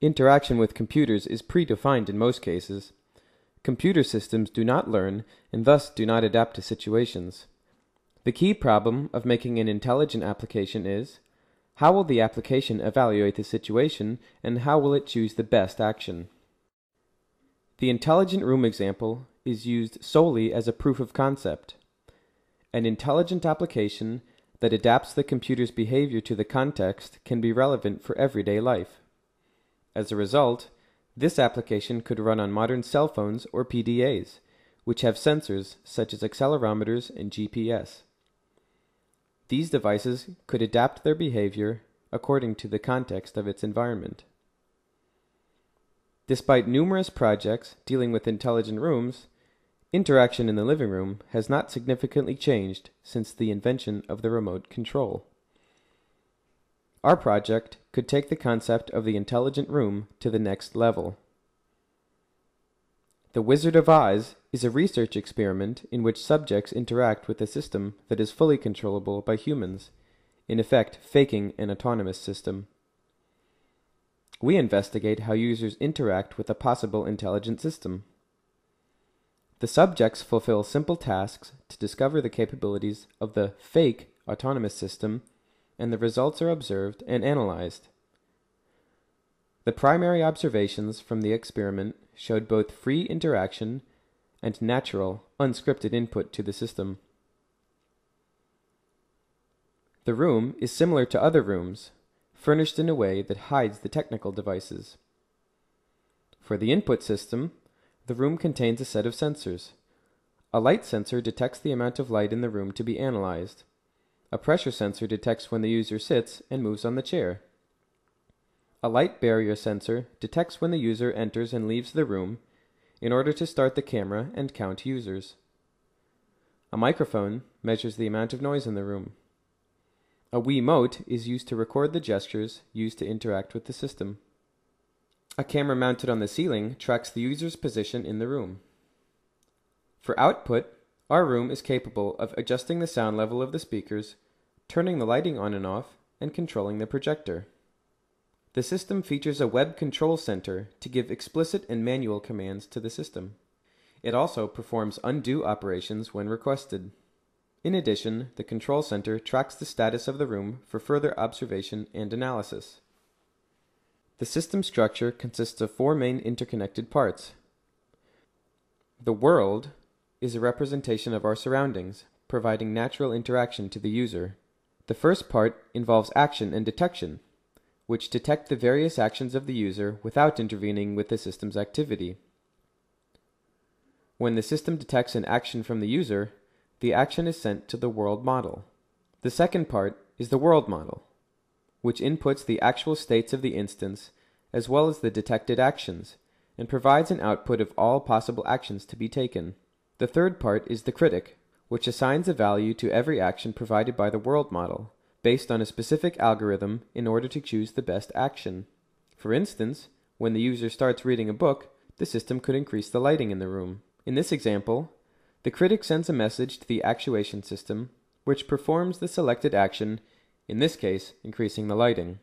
Interaction with computers is predefined in most cases. Computer systems do not learn and thus do not adapt to situations. The key problem of making an intelligent application is how will the application evaluate the situation and how will it choose the best action? The intelligent room example is used solely as a proof of concept. An intelligent application that adapts the computer's behavior to the context can be relevant for everyday life. As a result, this application could run on modern cell phones or PDAs, which have sensors such as accelerometers and GPS. These devices could adapt their behavior according to the context of its environment. Despite numerous projects dealing with intelligent rooms, interaction in the living room has not significantly changed since the invention of the remote control. Our project could take the concept of the intelligent room to the next level. The Wizard of Oz is a research experiment in which subjects interact with a system that is fully controllable by humans, in effect faking an autonomous system. We investigate how users interact with a possible intelligent system. The subjects fulfill simple tasks to discover the capabilities of the fake autonomous system, and the results are observed and analyzed. The primary observations from the experiment showed both free interaction and natural, unscripted input to the system. The room is similar to other rooms, furnished in a way that hides the technical devices. For the input system, the room contains a set of sensors. A light sensor detects the amount of light in the room to be analyzed. A pressure sensor detects when the user sits and moves on the chair. A light barrier sensor detects when the user enters and leaves the room in order to start the camera and count users. A microphone measures the amount of noise in the room. A Wiimote is used to record the gestures used to interact with the system. A camera mounted on the ceiling tracks the user's position in the room. For output, our room is capable of adjusting the sound level of the speakers, turning the lighting on and off, and controlling the projector. The system features a web control center to give explicit and manual commands to the system. It also performs undo operations when requested. In addition, the control center tracks the status of the room for further observation and analysis. The system structure consists of four main interconnected parts. The world is a representation of our surroundings, providing natural interaction to the user. The first part involves action and detection, which detect the various actions of the user without intervening with the system's activity. When the system detects an action from the user, the action is sent to the world model. The second part is the world model, which inputs the actual states of the instance as well as the detected actions, and provides an output of all possible actions to be taken. The third part is the critic, which assigns a value to every action provided by the world model, based on a specific algorithm in order to choose the best action. For instance, when the user starts reading a book, the system could increase the lighting in the room. In this example, the critic sends a message to the actuation system, which performs the selected action, in this case, increasing the lighting.